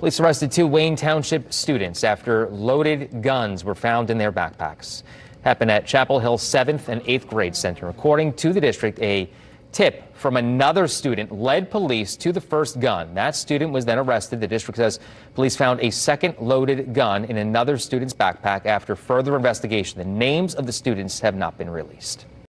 Police arrested two Wayne Township students after loaded guns were found in their backpacks. Happened at Chapel Hill 7th and 8th grade center. According to the district, a tip from another student led police to the first gun. That student was then arrested. The district says police found a second loaded gun in another student's backpack after further investigation. The names of the students have not been released.